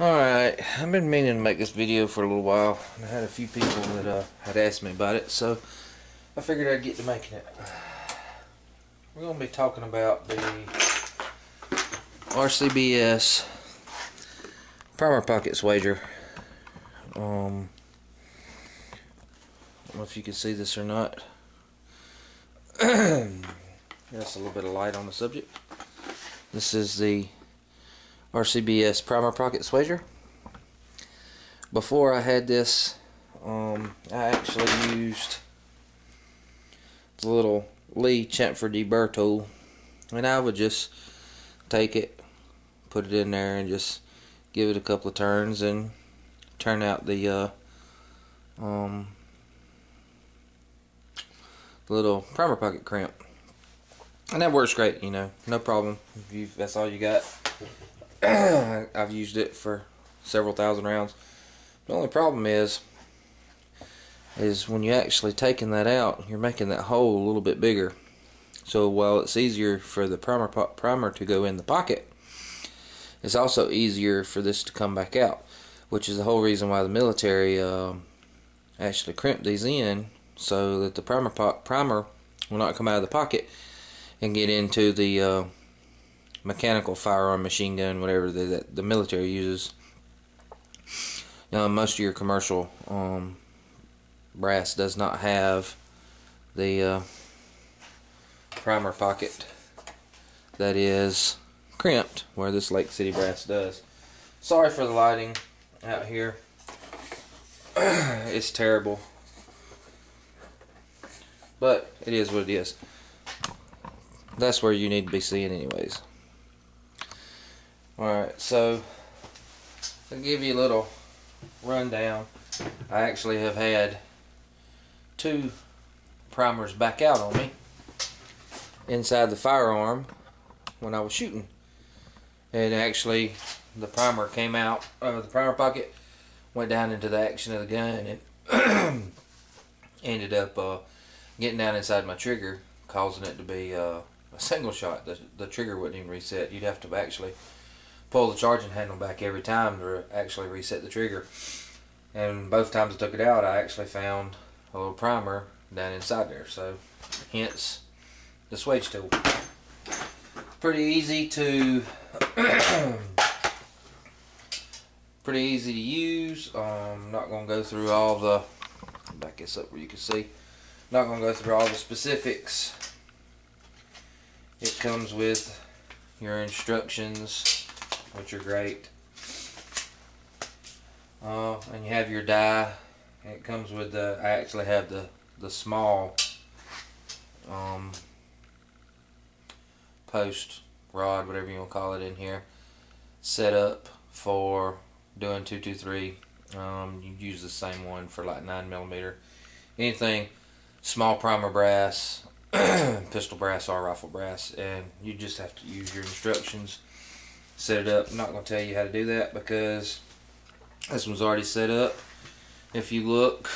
Alright, I've been meaning to make this video for a little while. I had a few people that uh, had asked me about it, so I figured I'd get to making it. We're going to be talking about the RCBS Primer Pocket Swager. Um, I don't know if you can see this or not. That's a little bit of light on the subject. This is the RCBS Primer Pocket Swager. Before I had this, um, I actually used the little Lee Chamfer deburr tool, and I would just take it, put it in there, and just give it a couple of turns and turn out the uh, um, little primer pocket crimp. And that works great, you know, no problem. If you, that's all you got. I've used it for several thousand rounds. The only problem is, is when you're actually taking that out, you're making that hole a little bit bigger. So while it's easier for the primer primer to go in the pocket, it's also easier for this to come back out, which is the whole reason why the military uh, actually crimped these in so that the primer primer will not come out of the pocket and get into the uh, mechanical firearm, machine gun, whatever the, the military uses. Now, most of your commercial um, brass does not have the uh, primer pocket that is crimped, where this Lake City brass does. Sorry for the lighting out here. it's terrible. But it is what it is. That's where you need to be seeing anyways. Alright, so I'll give you a little rundown. I actually have had two primers back out on me inside the firearm when I was shooting. And actually the primer came out of the primer pocket, went down into the action of the gun and ended up uh, getting down inside my trigger, causing it to be uh, a single shot. The, the trigger wouldn't even reset. You'd have to actually pull the charging handle back every time to actually reset the trigger. And both times I took it out, I actually found a little primer down inside there. So, hence the swage tool. Pretty easy to pretty easy to use. Um, not gonna go through all the back this up where you can see. Not gonna go through all the specifics. It comes with your instructions which are great. Uh, and you have your die. It comes with the. I actually have the the small um, post rod, whatever you want to call it, in here, set up for doing two two three. Um, you use the same one for like nine millimeter. Anything small primer brass, pistol brass, or rifle brass, and you just have to use your instructions set it up. I'm not going to tell you how to do that because this one's already set up. If you look,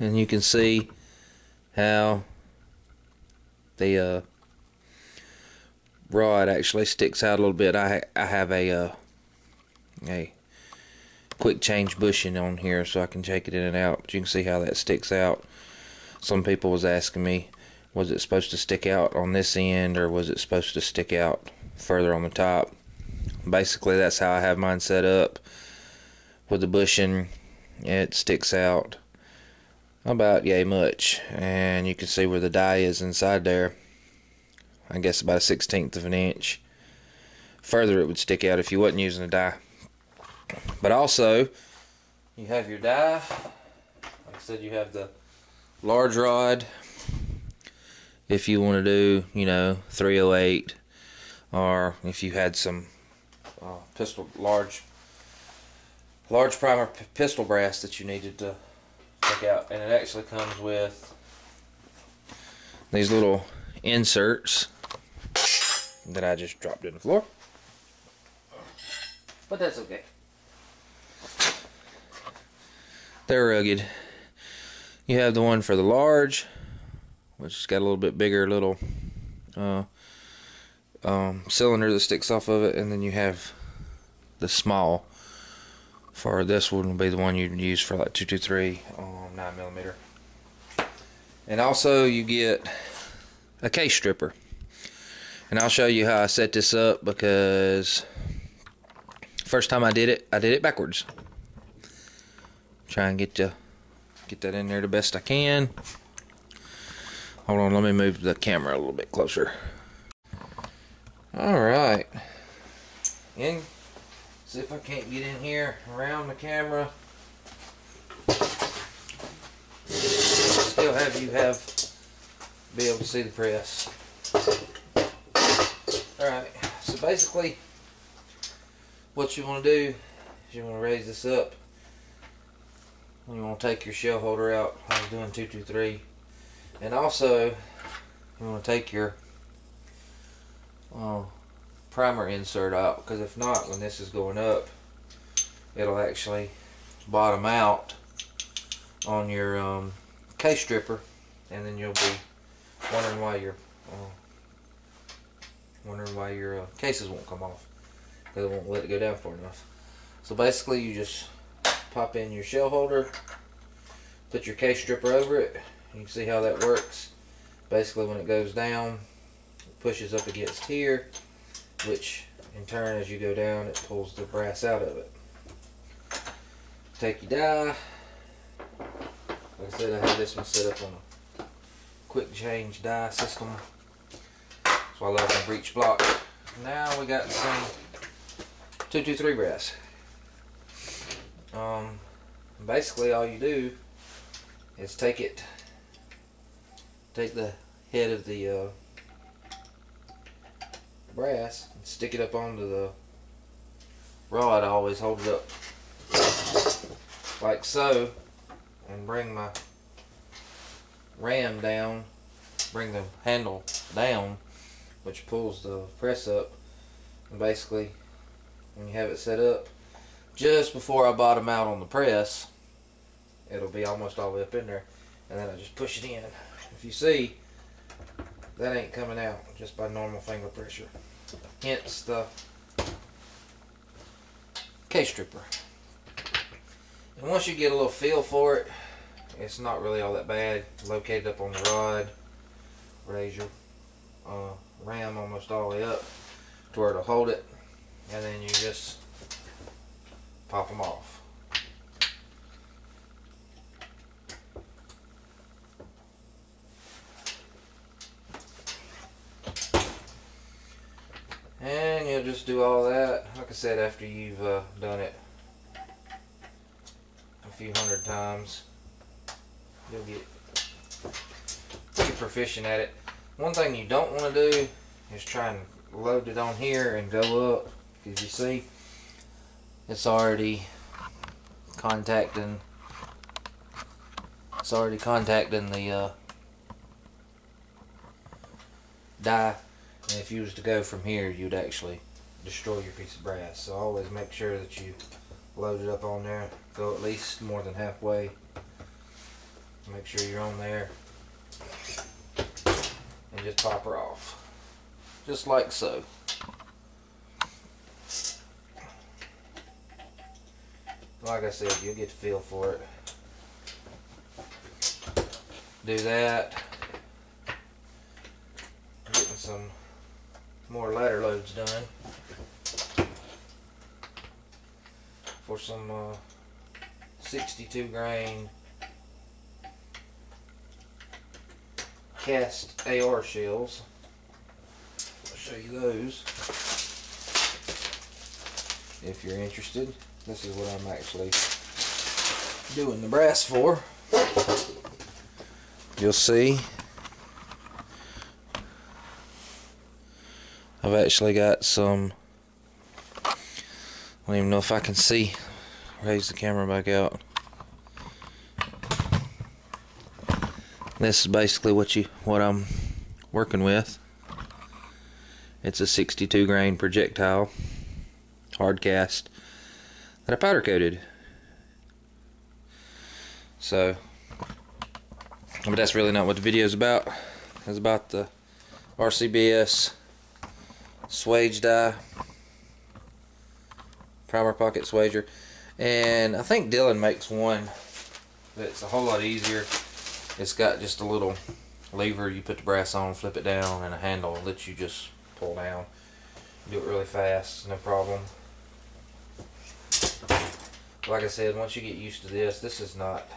and you can see how the uh, rod actually sticks out a little bit. I I have a uh, a quick change bushing on here so I can take it in and out. But you can see how that sticks out. Some people was asking me was it supposed to stick out on this end or was it supposed to stick out further on the top? Basically that's how I have mine set up. With the bushing it sticks out about yay much. And you can see where the die is inside there. I guess about a sixteenth of an inch further it would stick out if you wasn't using a die. But also you have your die. Like I said you have the large rod if you want to do, you know, 308, or if you had some uh, pistol large large primer pistol brass that you needed to take out, and it actually comes with these little inserts that I just dropped in the floor. But that's okay. They're rugged. You have the one for the large which got a little bit bigger little uh, um, cylinder that sticks off of it, and then you have the small. For this one will be the one you'd use for like 223 um, 9 millimeter. And also you get a case stripper. And I'll show you how I set this up because first time I did it, I did it backwards. Try and get you get that in there the best I can. Hold on, let me move the camera a little bit closer. Alright. In see if I can't get in here around the camera. Still have you have be able to see the press. Alright, so basically what you want to do is you want to raise this up. You want to take your shell holder out. I was doing 223. And also, you want to take your uh, primer insert out because if not, when this is going up, it'll actually bottom out on your um, case stripper and then you'll be wondering why your uh, wondering why your uh, cases won't come off because it won't let it go down far enough. So basically, you just pop in your shell holder, put your case stripper over it. You can see how that works. Basically, when it goes down, it pushes up against here, which in turn, as you go down, it pulls the brass out of it. Take your die. Like I said, I have this one set up on a quick change die system. So I love my breech lock. Now we got some 223 brass. Um, basically all you do is take it, take the head of the uh, brass and stick it up onto the rod. I always hold it up like so and bring my ram down, bring the handle down, which pulls the press up. And basically, when you have it set up, just before I bottom out on the press, it'll be almost all the way up in there. And then I just push it in. You see, that ain't coming out just by normal finger pressure. Hence the case stripper. And once you get a little feel for it, it's not really all that bad. Located up on the rod, raise your uh, ram almost all the way up to where it'll hold it, and then you just pop them off. And you'll just do all that, like I said, after you've uh, done it a few hundred times. You'll get pretty proficient at it. One thing you don't want to do is try and load it on here and go up. Because you see, it's already contacting, it's already contacting the uh, die. And if you was to go from here, you'd actually destroy your piece of brass. So always make sure that you load it up on there. Go at least more than halfway. Make sure you're on there. And just pop her off. Just like so. Like I said, you'll get the feel for it. Do that. Getting some more ladder loads done. For some uh, 62 grain cast AR shells. I'll show you those if you're interested. This is what I'm actually doing the brass for. You'll see. I've actually got some I don't even know if I can see. Raise the camera back out. This is basically what you what I'm working with. It's a 62 grain projectile, hard cast, that I powder coated. So, but that's really not what the video is about. It's about the RCBS swage die. Primer pocket swager. And I think Dillon makes one that's a whole lot easier. It's got just a little lever you put the brass on, flip it down, and a handle that you just pull down. Do it really fast, no problem. Like I said, once you get used to this, this is not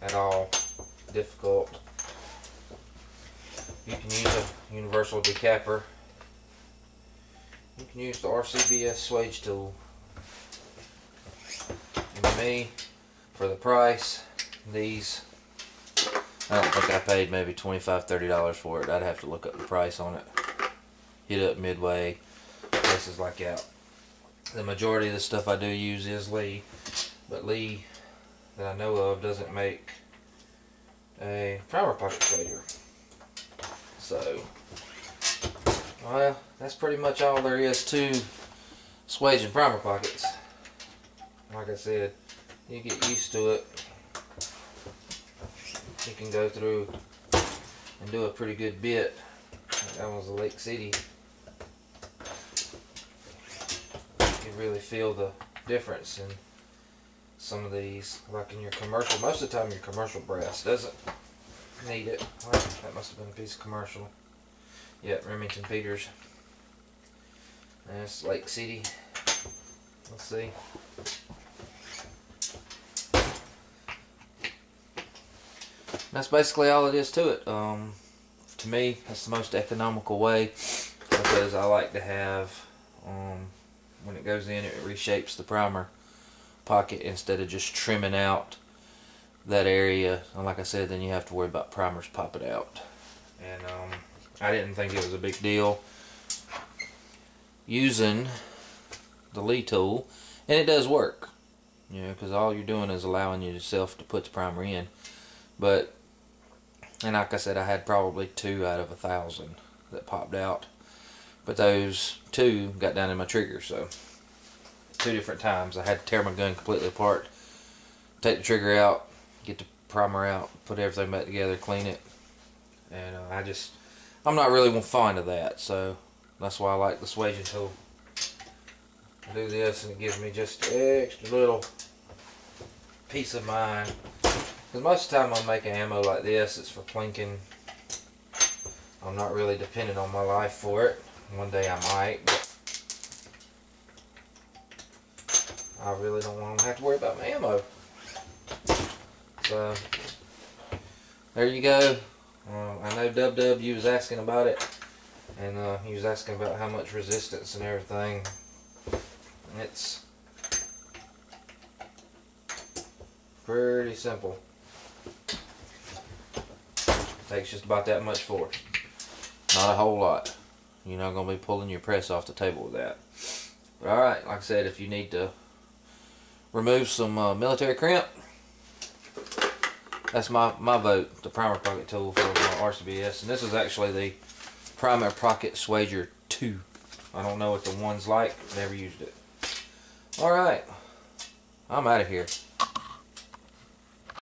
at all difficult. You can use a universal decapper. You can use the RCBS swage tool. And me, for the price, these, I don't think I paid maybe $25, $30 for it. I'd have to look up the price on it. Hit up Midway, places like that. The majority of the stuff I do use is Lee, but Lee that I know of doesn't make a primer pocket swager. So, well, that's pretty much all there is to swage and primer pockets. Like I said, you get used to it. You can go through and do a pretty good bit. That was a Lake City. You can really feel the difference in some of these. Like in your commercial, most of the time your commercial brass doesn't need it. Well, that must have been a piece of commercial. Yep, Remington Peters. That's Lake City. Let's see. That's basically all it is to it. Um, to me, that's the most economical way because I like to have, um, when it goes in, it reshapes the primer pocket instead of just trimming out that area. And like I said, then you have to worry about primers popping out. And um, I didn't think it was a big deal using the Lee tool. And it does work. You know, because all you're doing is allowing yourself to put the primer in. But, and like I said, I had probably two out of a thousand that popped out. But those two got down in my trigger, so two different times. I had to tear my gun completely apart, take the trigger out, get the primer out, put everything back together, clean it. And uh, I just, I'm not really one fond of that, so that's why I like the swaging tool. I do this and it gives me just extra little peace of mind. Because most of the time I'm making ammo like this, it's for plinking. I'm not really dependent on my life for it. One day I might, but I really don't want to have to worry about my ammo. So, there you go. Uh, I know Dub Dub, you was asking about it. And uh, he was asking about how much resistance and everything. It's pretty simple. Takes just about that much force. Not a whole lot. You're not going to be pulling your press off the table with that. But alright, like I said, if you need to remove some uh, military crimp, that's my, my vote, the primer pocket tool for my RCBS. And this is actually the primer pocket swager 2. I don't know what the one's like, never used it. Alright, I'm out of here.